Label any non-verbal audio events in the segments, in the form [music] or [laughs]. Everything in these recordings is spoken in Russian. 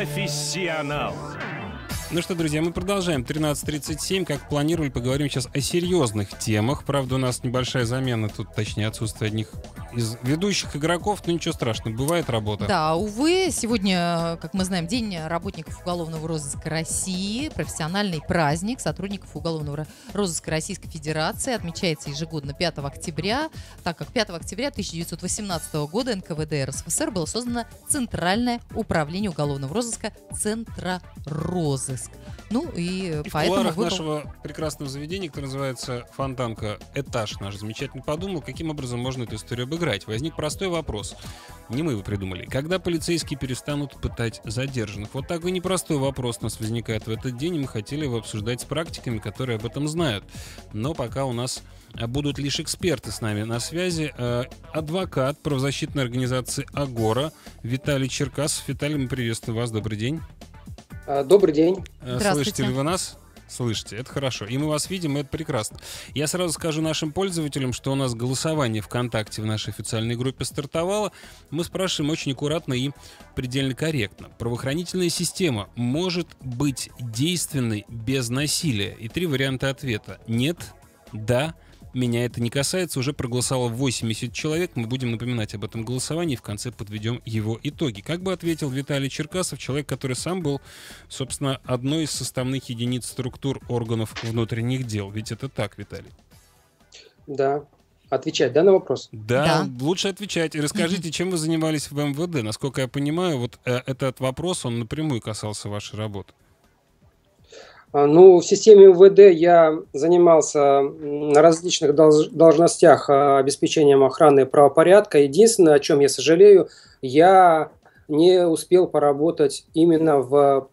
profissional. Ну что, друзья, мы продолжаем. 13.37. Как планировали, поговорим сейчас о серьезных темах. Правда, у нас небольшая замена тут, точнее, отсутствие одних из ведущих игроков, но ничего страшного, бывает работа. Да, увы, сегодня, как мы знаем, День работников уголовного розыска России, профессиональный праздник сотрудников уголовного розыска Российской Федерации, отмечается ежегодно 5 октября, так как 5 октября 1918 года НКВД РСФСР было создано Центральное управление уголовного розыска Центророзыск. Ну и, и поэтому... В выпал... нашего прекрасного заведения, которое называется Фонтанка Этаж наш замечательно подумал, каким образом можно эту историю обыграть. Возник простой вопрос. Не мы его придумали. Когда полицейские перестанут пытать задержанных? Вот такой непростой вопрос у нас возникает в этот день, и мы хотели его обсуждать с практиками, которые об этом знают. Но пока у нас а, будут лишь эксперты с нами на связи. Э, адвокат правозащитной организации «Агора» Виталий Черкасов. Виталий, мы приветствуем вас. Добрый день. А, добрый день. Э, слышите ли вы нас? Слышите, это хорошо. И мы вас видим, и это прекрасно. Я сразу скажу нашим пользователям, что у нас голосование ВКонтакте в нашей официальной группе стартовало. Мы спрашиваем очень аккуратно и предельно корректно. Правоохранительная система может быть действенной без насилия? И три варианта ответа. Нет, да, меня это не касается. Уже проголосовало 80 человек. Мы будем напоминать об этом голосовании. В конце подведем его итоги. Как бы ответил Виталий Черкасов, человек, который сам был, собственно, одной из составных единиц структур органов внутренних дел. Ведь это так, Виталий. Да, отвечать, да, на вопрос? Да, да. лучше отвечать. И расскажите, чем вы занимались в МВД? Насколько я понимаю, вот э, этот вопрос, он напрямую касался вашей работы. А, ну, в системе МВД я занимался на различных должностях а, обеспечением охраны правопорядка. Единственное, о чем я сожалею, я не успел поработать именно в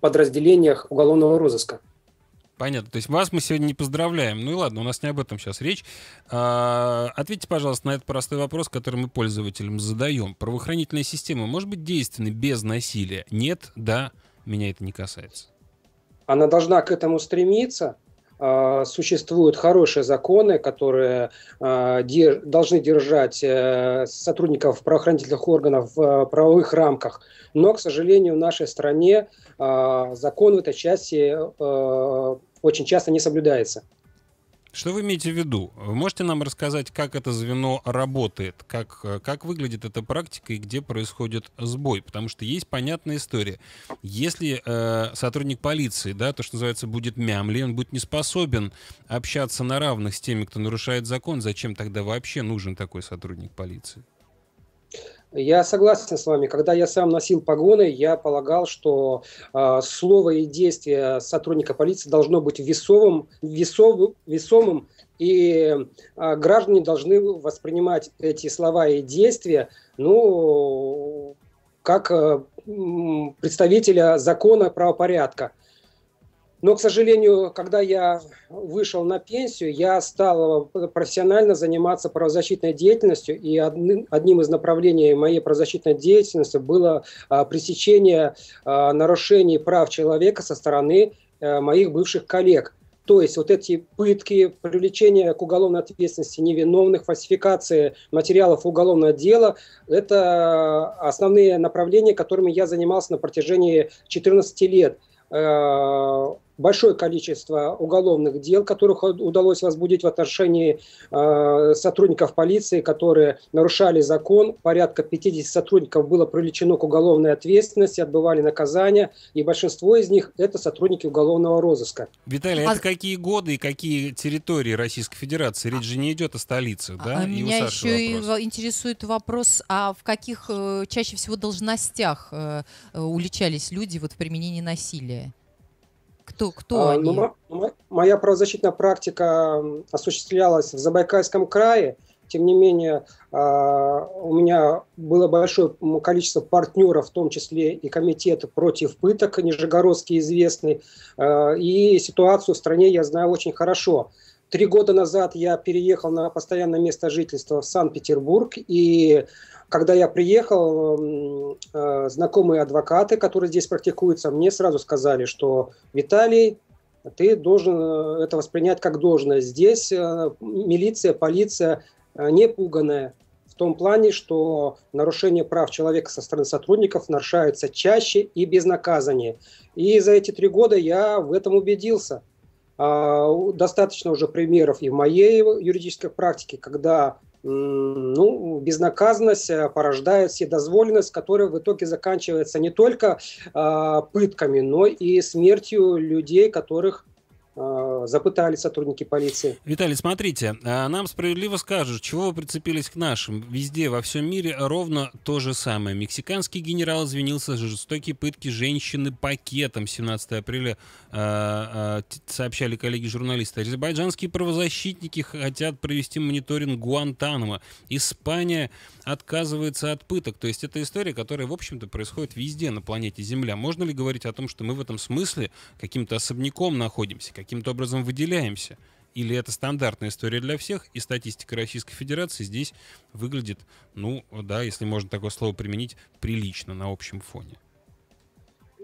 подразделениях уголовного розыска. Понятно. То есть вас мы сегодня не поздравляем. Ну и ладно, у нас не об этом сейчас речь. А, ответьте, пожалуйста, на этот простой вопрос, который мы пользователям задаем. Правоохранительная система может быть действенной без насилия? Нет, да, меня это не касается она должна к этому стремиться. А, существуют хорошие законы, которые а, должны держать э, сотрудников правоохранительных органов в правовых рамках. Но, к сожалению, в нашей стране а, закон в этой части э, очень часто не соблюдается. Что вы имеете в виду? Вы можете нам рассказать, как это звено работает, как, как выглядит эта практика и где происходит сбой? Потому что есть понятная история. Если э, сотрудник полиции, да, то, что называется, будет мямли, он будет не способен общаться на равных с теми, кто нарушает закон, зачем тогда вообще нужен такой сотрудник полиции? Я согласен с вами. Когда я сам носил погоны, я полагал, что э, слово и действие сотрудника полиции должно быть весовым, весов, весомым, и э, граждане должны воспринимать эти слова и действия, ну, как э, представителя закона правопорядка. Но, к сожалению, когда я вышел на пенсию, я стал профессионально заниматься правозащитной деятельностью, и одним, из направлений моей правозащитной деятельности было а, пресечение а, нарушений прав человека со стороны моих бывших коллег. То есть вот эти пытки, привлечение к уголовной ответственности невиновных, фальсификация материалов уголовного дела – это основные направления, которыми я занимался на протяжении 14 лет э, большое количество уголовных дел, которых удалось возбудить в отношении э, сотрудников полиции, которые нарушали закон. Порядка 50 сотрудников было привлечено к уголовной ответственности, отбывали наказания, и большинство из них это сотрудники уголовного розыска. Виталий, а... это какие годы и какие территории Российской Федерации? Речь же не идет о столице, да? А меня еще вопрос. и интересует вопрос, а в каких э, чаще всего должностях э, уличались люди вот в применении насилия? Кто, кто а, они? Ну, моя правозащитная практика осуществлялась в Забайкальском крае. Тем не менее, а, у меня было большое количество партнеров, в том числе и комитет против пыток, Нижегородский известный. А, и ситуацию в стране я знаю очень хорошо. Три года назад я переехал на постоянное место жительства в Санкт-Петербург, и когда я приехал, э, знакомые адвокаты, которые здесь практикуются, мне сразу сказали, что Виталий, ты должен э, это воспринять как должное. Здесь э, милиция, полиция не пуганная. в том плане, что нарушение прав человека со стороны сотрудников нарушаются чаще и без наказания. И за эти три года я в этом убедился. А, достаточно уже примеров и в моей юридической практике, когда ну, безнаказанность э, порождает вседозволенность, которая в итоге заканчивается не только э, пытками, но и смертью людей, которых Э, запытали сотрудники полиции. Виталий, смотрите, а нам справедливо скажут, чего вы прицепились к нашим. Везде, во всем мире ровно то же самое. Мексиканский генерал извинился за жестокие пытки женщины пакетом 17 апреля, э, э, сообщали коллеги-журналисты. Азербайджанские правозащитники хотят провести мониторинг Гуантанамо. Испания отказывается от пыток. То есть это история, которая, в общем-то, происходит везде на планете Земля. Можно ли говорить о том, что мы в этом смысле каким-то особняком находимся, каким-то образом выделяемся? Или это стандартная история для всех, и статистика Российской Федерации здесь выглядит, ну, да, если можно такое слово применить, прилично на общем фоне?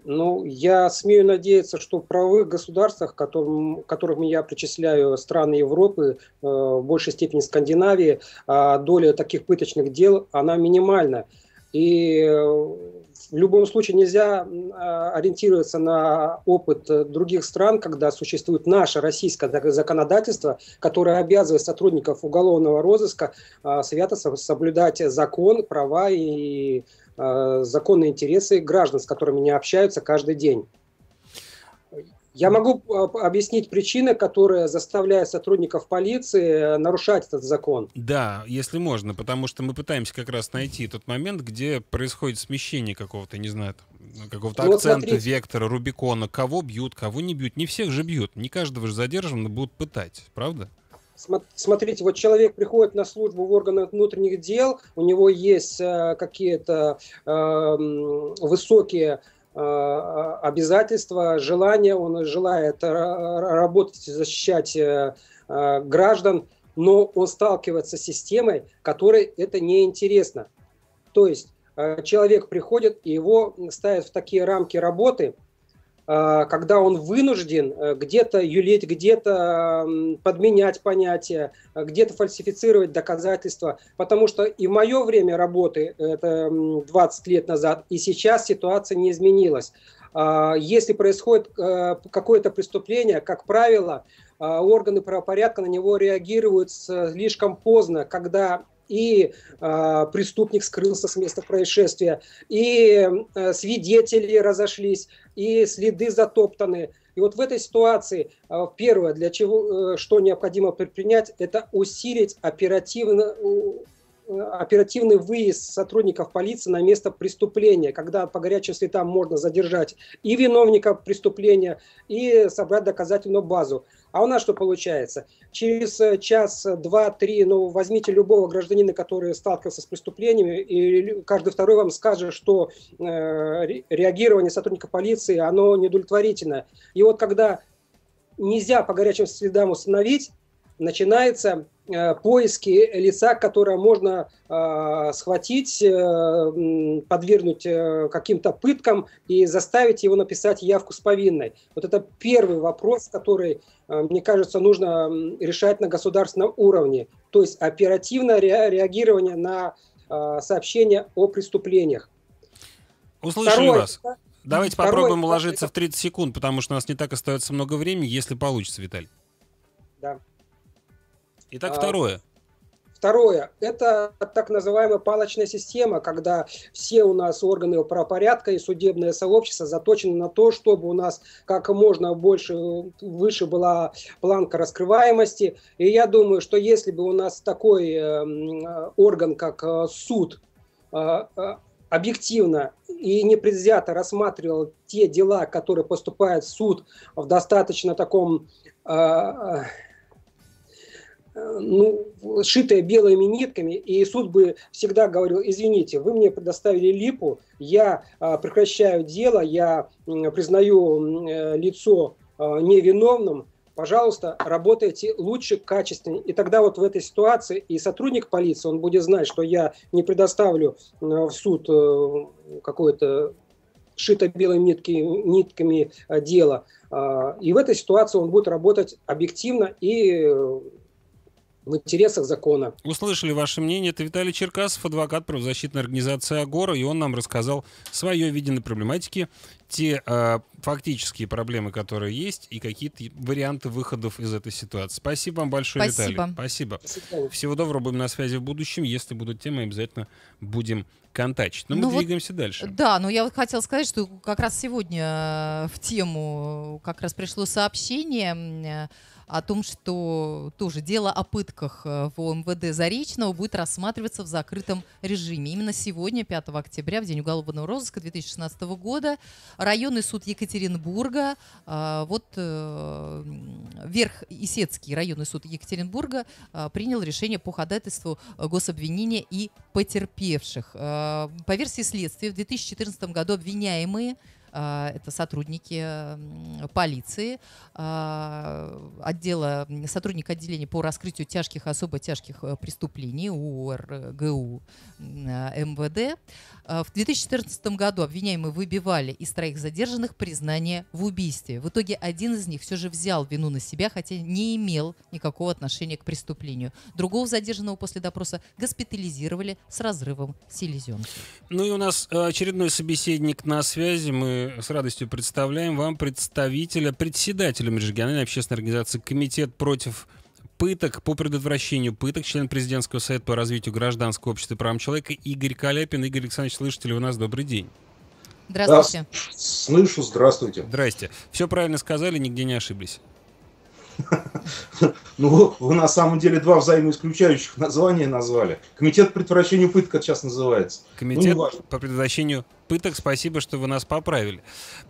Ну, я смею надеяться, что в правовых государствах, которым, которым я причисляю страны Европы, э, в большей степени Скандинавии, э, доля таких пыточных дел, она минимальна. И э, в любом случае нельзя ориентироваться на опыт других стран, когда существует наше российское законодательство, которое обязывает сотрудников уголовного розыска свято соблюдать закон, права и Э, законные интересы граждан, с которыми они общаются каждый день. Я могу э, объяснить причины, которые заставляют сотрудников полиции нарушать этот закон. Да, если можно, потому что мы пытаемся как раз найти тот момент, где происходит смещение какого-то, не знаю, какого-то ну, акцента, вот вектора, Рубикона. Кого бьют, кого не бьют. Не всех же бьют. Не каждого же задержанного будут пытать, правда? смотрите, вот человек приходит на службу в органы внутренних дел, у него есть э, какие-то э, высокие э, обязательства, желания, он желает работать, защищать э, э, граждан, но он сталкивается с системой, которой это неинтересно. То есть э, человек приходит, и его ставят в такие рамки работы – когда он вынужден э, где-то юлить, где-то подменять понятия, э, где-то фальсифицировать доказательства. Потому что и в мое время работы, это 20 лет назад, и сейчас ситуация не изменилась. А, если происходит э, какое-то преступление, как правило, органы правопорядка на него реагируют слишком поздно, когда и э, преступник скрылся с места происшествия, и э, свидетели разошлись, и следы затоптаны. И вот в этой ситуации э, первое, для чего, э, что необходимо предпринять, это усилить оперативно, оперативный выезд сотрудников полиции на место преступления, когда по горячим следам можно задержать и виновника преступления, и собрать доказательную базу. А у нас что получается? Через э, час, два, три, ну, возьмите любого гражданина, который сталкивался с преступлениями, и каждый второй вам скажет, что э, реагирование сотрудника полиции, оно недовлетворительно. И вот когда нельзя по горячим следам установить, начинается Э, поиски лица, которое можно э, схватить, э, подвергнуть э, каким-то пыткам и заставить его написать явку с повинной. Вот это первый вопрос, который, э, мне кажется, нужно решать на государственном уровне. То есть оперативное ре реагирование на э, сообщения о преступлениях. Услышали Второе, вас. Давайте Второе, попробуем уложиться это... в 30 секунд, потому что у нас не так остается много времени, если получится, Виталий. Да. Итак, а, второе. Второе – это так называемая палочная система, когда все у нас органы правопорядка и судебное сообщество заточены на то, чтобы у нас как можно больше, выше была планка раскрываемости. И я думаю, что если бы у нас такой э, орган, как э, суд, э, объективно и непредвзято рассматривал те дела, которые поступают в суд в достаточно таком ну, шитая белыми нитками, и суд бы всегда говорил, извините, вы мне предоставили липу, я а, прекращаю дело, я а, признаю а, лицо а, невиновным, пожалуйста, работайте лучше, качественнее. И тогда вот в этой ситуации и сотрудник полиции, он будет знать, что я не предоставлю в суд э, какое-то шито белыми нитки, нитками дело. И в этой ситуации он будет работать объективно и в интересах закона. Услышали ваше мнение. Это Виталий Черкасов, адвокат правозащитной организации «Агора», и он нам рассказал свое видение проблематики, те э, фактические проблемы, которые есть, и какие-то варианты выходов из этой ситуации. Спасибо вам большое, Спасибо. Виталий. Спасибо. Всего доброго, будем на связи в будущем. Если будут темы, обязательно будем контачить. Но ну мы вот, двигаемся дальше. Да, но я вот хотела сказать, что как раз сегодня э, в тему как раз пришло сообщение о том, что тоже дело о пытках э, в ОМВД Заречного будет рассматриваться в закрытом режиме. Именно сегодня, 5 октября, в день уголовного розыска 2016 года, районный суд Екатеринбурга, э, вот э, Верх Исетский районный суд Екатеринбурга принял решение по ходатайству гособвинения и потерпевших. По версии следствия, в 2014 году обвиняемые это сотрудники полиции, а, отдела, сотрудник отделения по раскрытию тяжких особо тяжких э, преступлений УРГУ э, МВД. А, в 2014 году обвиняемые выбивали из троих задержанных признание в убийстве. В итоге один из них все же взял вину на себя, хотя не имел никакого отношения к преступлению. Другого задержанного после допроса госпитализировали с разрывом селезенки. Ну и у нас э, очередной собеседник на связи. Мы с радостью представляем вам представителя, председателя межрегиональной общественной организации «Комитет против пыток по предотвращению пыток, член президентского совета по развитию гражданского общества и правам человека Игорь Каляпин. Игорь Александрович, слышите ли у нас? Добрый день. Здравствуйте. Да, слышу, здравствуйте. Здрасте. Все правильно сказали, нигде не ошиблись. [laughs] Ну, вы на самом деле два взаимоисключающих названия назвали. Комитет по предотвращению пыток сейчас называется. Комитет ну, по предотвращению пыток. Спасибо, что вы нас поправили.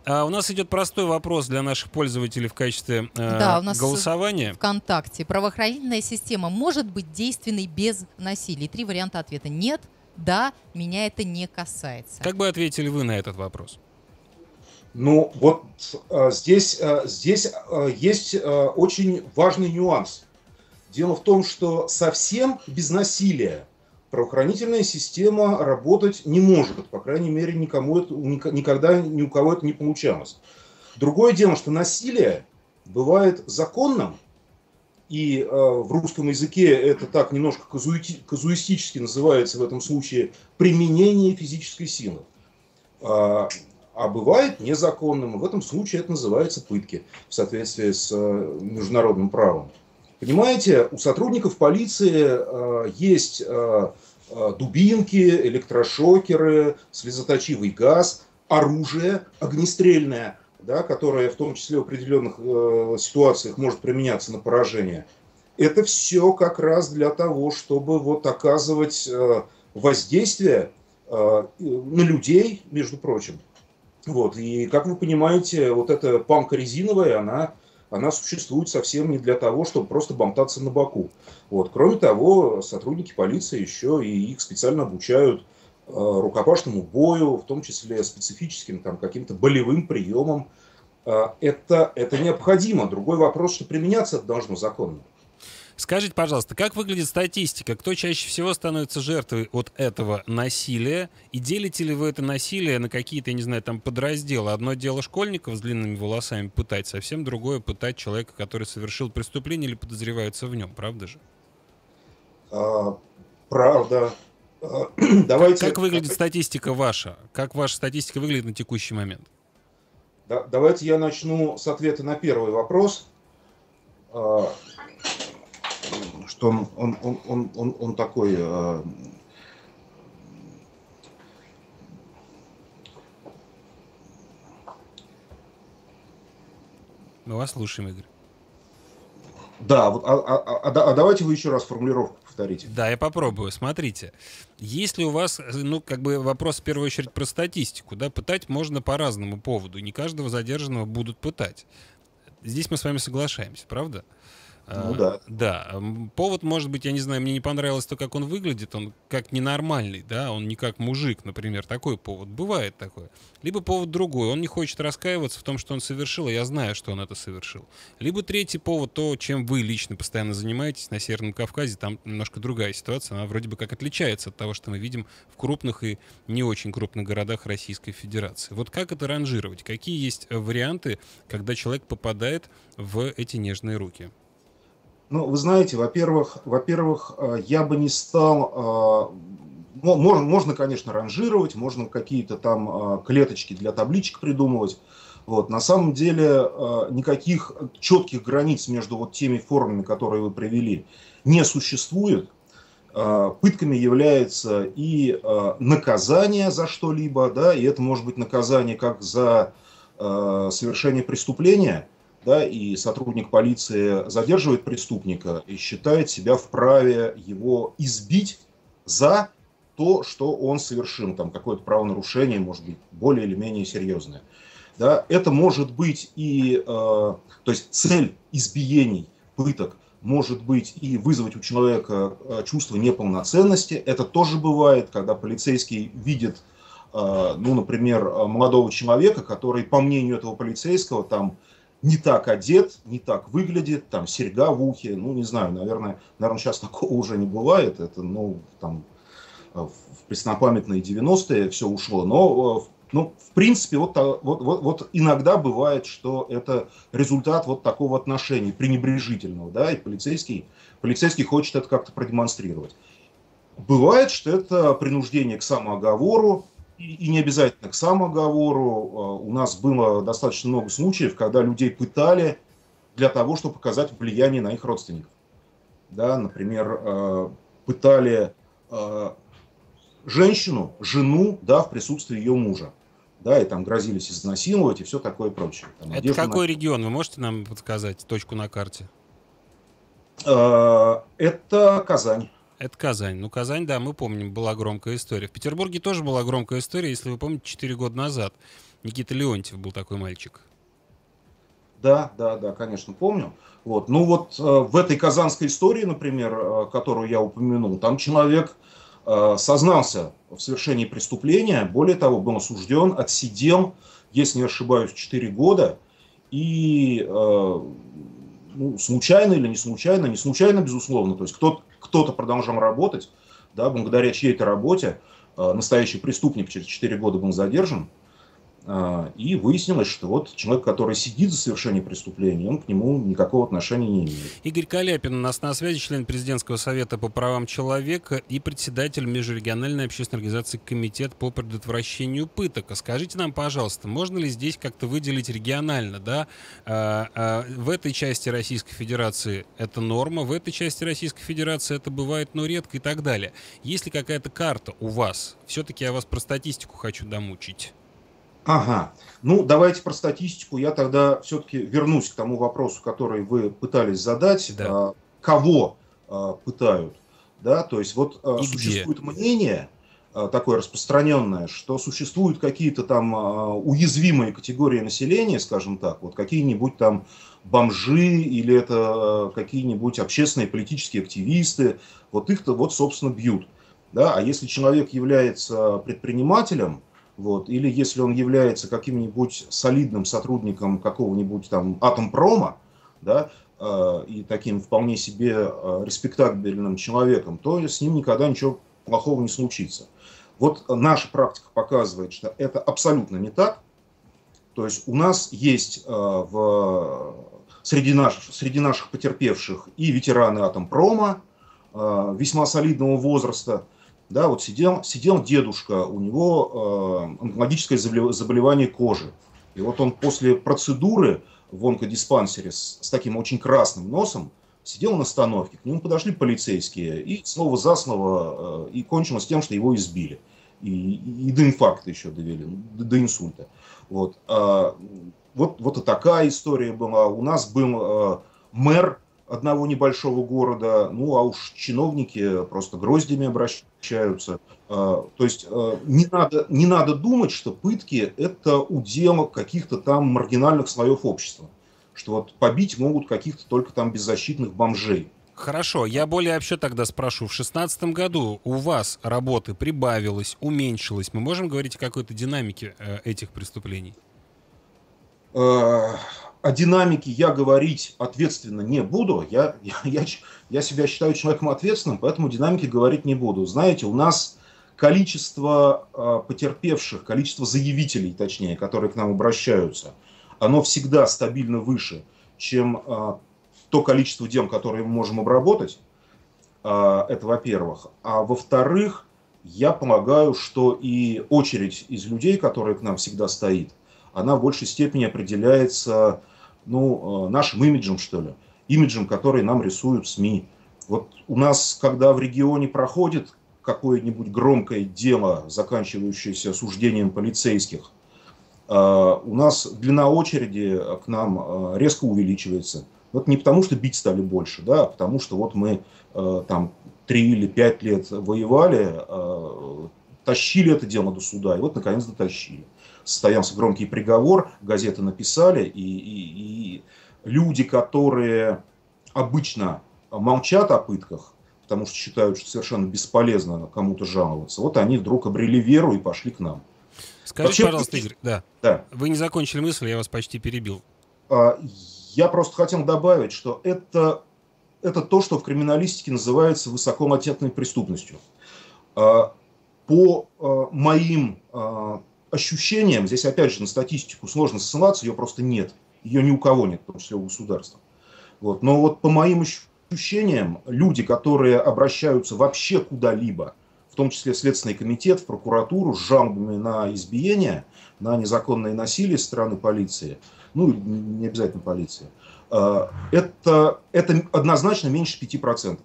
А у нас идет простой вопрос для наших пользователей в качестве э, да, у нас голосования. ВКонтакте. Правоохранительная система может быть действенной без насилия? Три варианта ответа. Нет, да, меня это не касается. Как бы ответили вы на этот вопрос? Ну, вот э, здесь, э, здесь э, есть э, очень важный нюанс. Дело в том, что совсем без насилия правоохранительная система работать не может. По крайней мере, никому это, никогда ни у кого это не получалось. Другое дело, что насилие бывает законным, и э, в русском языке это так немножко казуити, казуистически называется в этом случае применение физической силы. А, а бывает незаконным. И в этом случае это называется пытки в соответствии с э, международным правом. Понимаете, у сотрудников полиции э, есть э, э, дубинки, электрошокеры, слезоточивый газ, оружие огнестрельное, да, которое в том числе в определенных э, ситуациях может применяться на поражение. Это все как раз для того, чтобы вот оказывать э, воздействие э, на людей, между прочим. Вот, и как вы понимаете, вот эта панка резиновая, она, она существует совсем не для того, чтобы просто бомтаться на боку. Вот. Кроме того, сотрудники полиции еще и их специально обучают э, рукопашному бою, в том числе специфическим там, каким-то болевым приемам. Э, это, это необходимо. Другой вопрос, что применяться это должно законно. Скажите, пожалуйста, как выглядит статистика? Кто чаще всего становится жертвой от этого насилия? И делите ли вы это насилие на какие-то, я не знаю, там подразделы? Одно дело школьников с длинными волосами пытать, совсем другое пытать человека, который совершил преступление или подозревается в нем, правда же? А, правда. А, [clears throat] давайте... Как, как выглядит статистика ваша? Как ваша статистика выглядит на текущий момент? Да, давайте я начну с ответа на первый вопрос. А, что он, он, он, он, он, он такой... Э, Мы вас слушаем, Игорь. Да, вот, а, а, а, а давайте вы еще раз формулировку повторите. Да, я попробую. Смотрите, если у вас, ну, как бы вопрос в первую очередь про статистику, да, пытать можно по разному поводу. Не каждого задержанного будут пытать. Здесь мы с вами соглашаемся, правда? Ну да. Да. Повод, может быть, я не знаю, мне не понравилось то, как он выглядит, он как ненормальный, да, он не как мужик, например, такой повод. Бывает такое. Либо повод другой, он не хочет раскаиваться в том, что он совершил, а я знаю, что он это совершил. Либо третий повод, то, чем вы лично постоянно занимаетесь на Северном Кавказе, там немножко другая ситуация, она вроде бы как отличается от того, что мы видим в крупных и не очень крупных городах Российской Федерации. Вот как это ранжировать? Какие есть варианты, когда человек попадает в эти нежные руки? Ну, вы знаете, во-первых, во-первых, э, я бы не стал... Э, можно, можно, конечно, ранжировать, можно какие-то там э, клеточки для табличек придумывать. Вот. На самом деле никаких четких границ между вот теми формами, которые вы привели, не существует. Пытками является и наказание за что-либо, да, и это может быть наказание как за совершение преступления – да, и сотрудник полиции задерживает преступника и считает себя вправе его избить за то, что он совершил, там какое-то правонарушение, может быть, более или менее серьезное. Да, это может быть и, э, то есть цель избиений, пыток, может быть и вызвать у человека э, чувство неполноценности. Это тоже бывает, когда полицейский видит, э, ну, например, молодого человека, который, по мнению этого полицейского, там не так одет, не так выглядит, там серьга в ухе, ну не знаю, наверное, наверное сейчас [laughs] такого уже не бывает, это, ну, там, э, в преснопамятные 90-е все ушло, но, э, ну, в принципе, вот, вот, вот, вот иногда бывает, что это результат вот такого отношения, пренебрежительного, да, и полицейский, полицейский хочет это как-то продемонстрировать. Бывает, что это принуждение к самооговору, и, не обязательно к самоговору. А, у нас было достаточно много случаев, когда людей пытали для того, чтобы показать влияние на их родственников. Да, например, а, пытали а, женщину, жену, да, в присутствии ее мужа. Да, и там грозились изнасиловать и все такое прочее. Там, Это какой на... регион? Вы можете нам подсказать точку на карте? Это Казань. Это Казань. Ну, Казань, да, мы помним, была громкая история. В Петербурге тоже была громкая история, если вы помните, 4 года назад. Никита Леонтьев был такой мальчик. Да, да, да, конечно, помню. Вот. Ну вот э, в этой казанской истории, например, э, которую я упомянул, там человек э, сознался в совершении преступления, более того, был осужден, отсидел, если не ошибаюсь, 4 года, и э, ну, случайно или не случайно, не случайно, безусловно, то есть кто-то кто продолжал работать, да, благодаря чьей-то работе, э, настоящий преступник через 4 года был задержан, и выяснилось, что вот человек, который сидит за совершение преступления, он к нему никакого отношения не имеет. Игорь Каляпин у нас на связи, член президентского совета по правам человека и председатель межрегиональной общественной организации Комитет по предотвращению пыток. А скажите нам, пожалуйста, можно ли здесь как-то выделить регионально, да? А, а, в этой части Российской Федерации это норма, в этой части Российской Федерации это бывает, но редко и так далее. Есть ли какая-то карта у вас? Все-таки я вас про статистику хочу домучить. Ага. Ну, давайте про статистику. Я тогда все-таки вернусь к тому вопросу, который вы пытались задать. Да. А, кого а, пытают? Да, то есть вот а, существует где? мнение такое распространенное, что существуют какие-то там уязвимые категории населения, скажем так, вот какие-нибудь там бомжи или это какие-нибудь общественные политические активисты, вот их-то вот, собственно, бьют. Да? А если человек является предпринимателем, вот. Или если он является каким-нибудь солидным сотрудником какого-нибудь там атомпрома, да, э, и таким вполне себе э, респектабельным человеком, то с ним никогда ничего плохого не случится. Вот наша практика показывает, что это абсолютно не так. То есть у нас есть э, в, среди, наших, среди наших потерпевших и ветераны атомпрома весьма солидного возраста – да, вот сидел, сидел дедушка, у него э, онкологическое заболевание кожи. И вот он после процедуры в онкодиспансере с, с таким очень красным носом сидел на остановке, к нему подошли полицейские, и слово за слово, э, и кончилось тем, что его избили. И, и, и до инфаркта еще довели, до, до инсульта. Вот. А, вот, вот и такая история была. У нас был э, мэр одного небольшого города, ну а уж чиновники просто гроздями обращаются. А, то есть а, не надо, не надо думать, что пытки – это удел каких-то там маргинальных слоев общества. Что вот побить могут каких-то только там беззащитных бомжей. Хорошо, я более вообще тогда спрошу. В шестнадцатом году у вас работы прибавилось, уменьшилось. Мы можем говорить о какой-то динамике э, этих преступлений? О динамике я говорить ответственно не буду. Я, я, я, я себя считаю человеком ответственным, поэтому динамики говорить не буду. Знаете, у нас количество э, потерпевших, количество заявителей, точнее, которые к нам обращаются, оно всегда стабильно выше, чем э, то количество дел, которые мы можем обработать, это во-первых. А во-вторых, я полагаю, что и очередь из людей, которая к нам всегда стоит, она в большей степени определяется ну, нашим имиджем, что ли, имиджем, который нам рисуют СМИ. Вот у нас, когда в регионе проходит какое-нибудь громкое дело, заканчивающееся осуждением полицейских, у нас длина очереди к нам резко увеличивается – вот не потому, что бить стали больше, да, а потому что вот мы э, там три или пять лет воевали, э, тащили это дело до суда, и вот наконец дотащили. Состоялся громкий приговор, газеты написали, и, и, и люди, которые обычно молчат о пытках, потому что считают, что совершенно бесполезно кому-то жаловаться, вот они вдруг обрели веру и пошли к нам. Скажите, Вообще, пожалуйста, Игорь, да. да. Вы не закончили мысль, я вас почти перебил. А, я просто хотел добавить, что это, это то, что в криминалистике называется высоколатентной преступностью. А, по а, моим ощущениям, здесь опять же на статистику сложно ссылаться, ее просто нет. Ее ни у кого нет, в том числе у государства. Вот. Но вот по моим ощущениям, люди, которые обращаются вообще куда-либо, в том числе Следственный комитет, в прокуратуру с жалобами на избиение, на незаконное насилие стороны полиции – ну, не обязательно полиция, а, это, это однозначно меньше 5%.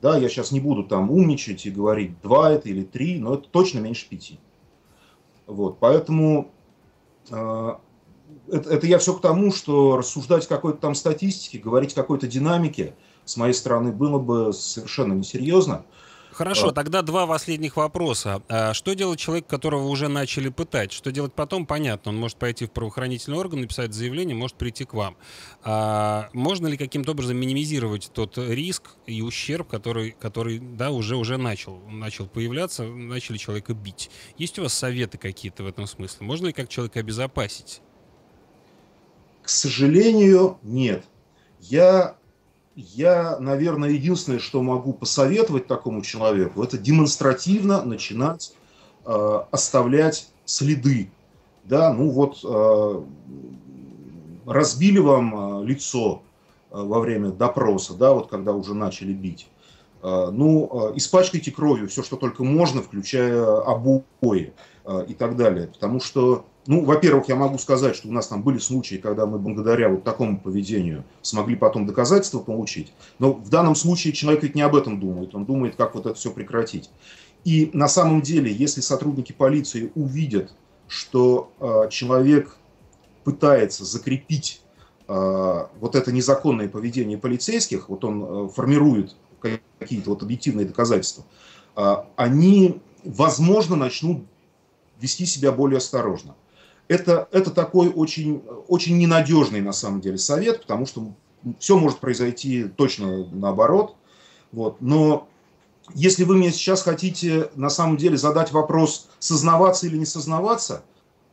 Да, я сейчас не буду там умничать и говорить 2 это или 3, но это точно меньше 5. Вот, поэтому а, это, это я все к тому, что рассуждать какой-то там статистике, говорить какой-то динамике с моей стороны было бы совершенно несерьезно. Хорошо, тогда два последних вопроса. А что делать человек, которого уже начали пытать? Что делать потом, понятно. Он может пойти в правоохранительный орган, написать заявление, может прийти к вам. А можно ли каким-то образом минимизировать тот риск и ущерб, который, который да, уже, уже начал, начал появляться, начали человека бить? Есть у вас советы какие-то в этом смысле? Можно ли как человека обезопасить? К сожалению, нет. Я я, наверное, единственное, что могу посоветовать такому человеку, это демонстративно начинать э, оставлять следы. Да, ну вот э, разбили вам э, лицо э, во время допроса, да, вот когда уже начали бить. Э, ну, э, испачкайте кровью все, что только можно, включая обои и так далее. Потому что ну, во-первых, я могу сказать, что у нас там были случаи, когда мы благодаря вот такому поведению смогли потом доказательства получить. Но в данном случае человек ведь не об этом думает, он думает, как вот это все прекратить. И на самом деле, если сотрудники полиции увидят, что э, человек пытается закрепить э, вот это незаконное поведение полицейских, вот он э, формирует какие-то вот объективные доказательства, э, они, возможно, начнут вести себя более осторожно это, это такой очень, очень ненадежный на самом деле совет, потому что все может произойти точно наоборот. Вот. Но если вы мне сейчас хотите на самом деле задать вопрос, сознаваться или не сознаваться,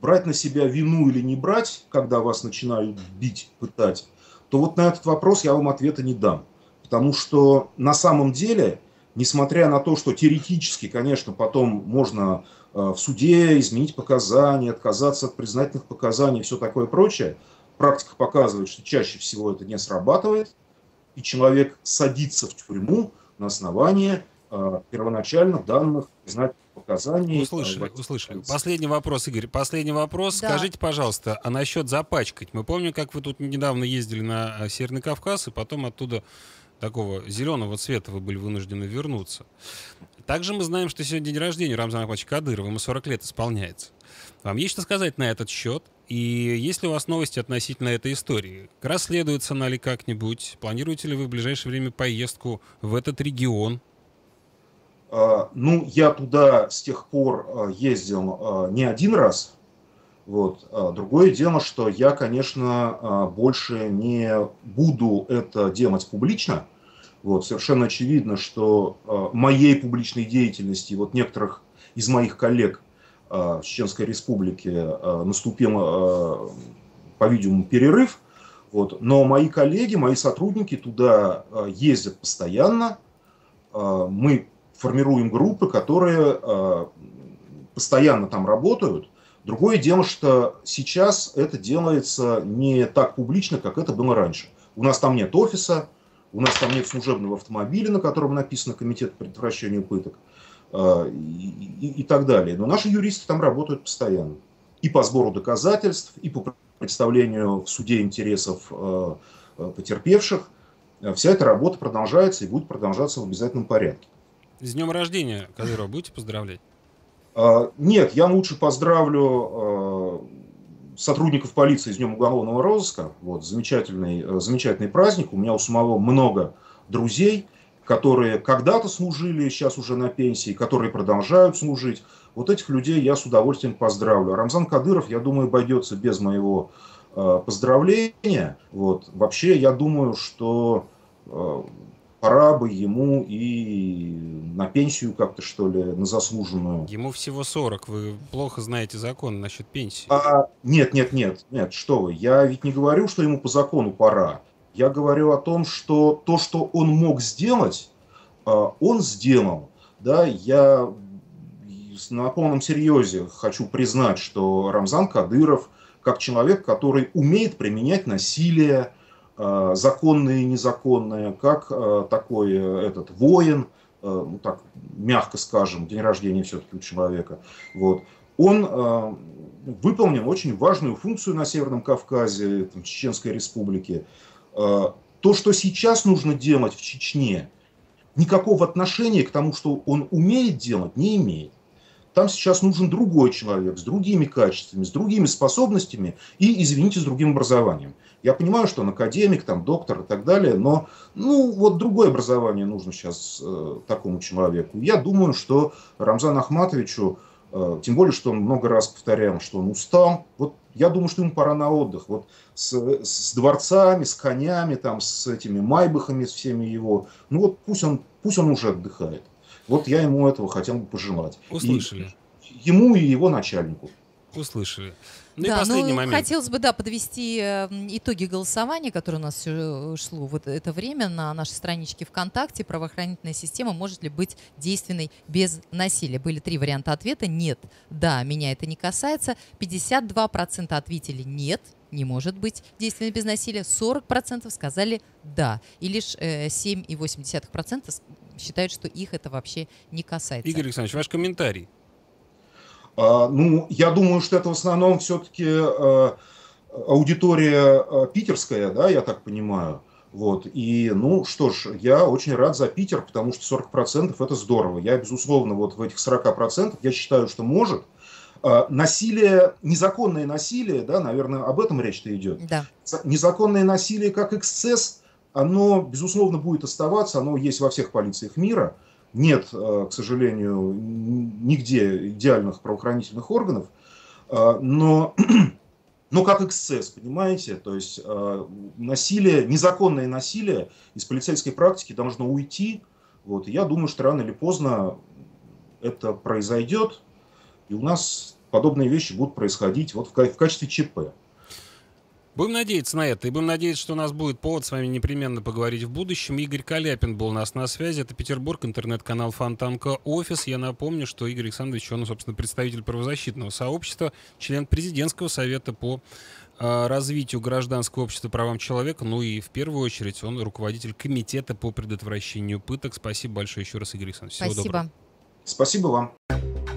брать на себя вину или не брать, когда вас начинают бить, пытать, то вот на этот вопрос я вам ответа не дам. Потому что на самом деле, несмотря на то, что теоретически, конечно, потом можно Э, в суде изменить показания, отказаться от признательных показаний и все такое прочее. Практика показывает, что чаще всего это не срабатывает, и человек садится в тюрьму на основании э, первоначально данных признательных показаний. Услышали, услышали. Последний вопрос, Игорь. Последний вопрос. Да. Скажите, пожалуйста, а насчет запачкать? Мы помним, как вы тут недавно ездили на э, Северный Кавказ, и потом оттуда такого зеленого цвета вы были вынуждены вернуться. Также мы знаем, что сегодня день рождения Рамзана Ахмадовича Кадырова, ему 40 лет исполняется. Вам есть что сказать на этот счет? И есть ли у вас новости относительно этой истории? Расследуется она ли как-нибудь? Планируете ли вы в ближайшее время поездку в этот регион? А, ну, я туда с тех пор а, ездил а, не один раз. Вот. Другое дело, что я, конечно, больше не буду это делать публично, вот, совершенно очевидно, что э, моей публичной деятельности, вот некоторых из моих коллег э, в Чеченской Республике э, наступил, э, по-видимому, перерыв. Вот, но мои коллеги, мои сотрудники туда э, ездят постоянно. Э, мы формируем группы, которые э, постоянно там работают. Другое дело, что сейчас это делается не так публично, как это было раньше. У нас там нет офиса, у нас там нет служебного автомобиля, на котором написано Комитет по предотвращению пыток э, и, и, и так далее. Но наши юристы там работают постоянно. И по сбору доказательств, и по представлению в суде интересов э, э, потерпевших. Вся эта работа продолжается и будет продолжаться в обязательном порядке. С днем рождения, Кадырова, будете поздравлять? Нет, я лучше поздравлю сотрудников полиции с Днем уголовного розыска. Вот, замечательный, э, замечательный праздник. У меня у самого много друзей, которые когда-то служили, сейчас уже на пенсии, которые продолжают служить. Вот этих людей я с удовольствием поздравлю. Рамзан Кадыров, я думаю, обойдется без моего э, поздравления. Вот. Вообще, я думаю, что э, пора бы ему и на пенсию как-то, что ли, на заслуженную. Ему всего 40, вы плохо знаете закон насчет пенсии. А, нет, нет, нет, нет, что вы, я ведь не говорю, что ему по закону пора. Я говорю о том, что то, что он мог сделать, а, он сделал. Да, я на полном серьезе хочу признать, что Рамзан Кадыров, как человек, который умеет применять насилие, Э, законные и незаконные, как э, такой э, этот воин, ну так мягко скажем, день рождения все-таки у человека, вот, он выполнил очень важную функцию на Северном Кавказе, в Чеченской Республике. То, что сейчас нужно делать в Чечне, никакого отношения к тому, что он умеет делать, не имеет. Там сейчас нужен другой человек с другими качествами, с другими способностями и, извините, с другим образованием. Я понимаю, что он академик, там, доктор и так далее, но ну, вот другое образование нужно сейчас э, такому человеку. Я думаю, что Рамзану Ахматовичу, э, тем более, что он много раз повторял, что он устал, вот я думаю, что ему пора на отдых. Вот с, с дворцами, с конями, там, с этими майбахами, с всеми его. Ну вот пусть он, пусть он уже отдыхает. Вот я ему этого хотел бы пожелать. Услышали. И ему и его начальнику. Услышали. Ну да, и последний ну, момент. Хотелось бы, да, подвести э, итоги голосования, которое у нас шло вот это время на нашей страничке ВКонтакте. Правоохранительная система может ли быть действенной без насилия? Были три варианта ответа. Нет, да, меня это не касается. 52% ответили нет, не может быть действенной без насилия. 40% сказали да. И лишь э, 7,8% считают, что их это вообще не касается. Игорь Александрович, ваш комментарий. А, ну, я думаю, что это в основном все-таки а, аудитория а, питерская, да, я так понимаю. Вот. И, ну, что ж, я очень рад за Питер, потому что 40% это здорово. Я, безусловно, вот в этих 40% я считаю, что может. Насилие, незаконное насилие, да, наверное, об этом речь-то идет. Да. Незаконное насилие как эксцесс, оно, безусловно, будет оставаться, оно есть во всех полициях мира. Нет, э, к сожалению, нигде идеальных правоохранительных органов, э, но, [clears throat] но как эксцесс, понимаете? То есть э, насилие, незаконное насилие из полицейской практики должно уйти. Вот. я думаю, что рано или поздно это произойдет, и у нас подобные вещи будут происходить вот в качестве ЧП. Будем надеяться на это. И будем надеяться, что у нас будет повод с вами непременно поговорить в будущем. Игорь Каляпин был у нас на связи. Это Петербург, интернет-канал Фонтанка Офис. Я напомню, что Игорь Александрович, он, собственно, представитель правозащитного сообщества, член президентского совета по э, развитию гражданского общества правам человека. Ну и в первую очередь он руководитель комитета по предотвращению пыток. Спасибо большое еще раз, Игорь Александрович. Всего Спасибо. Доброго. Спасибо вам.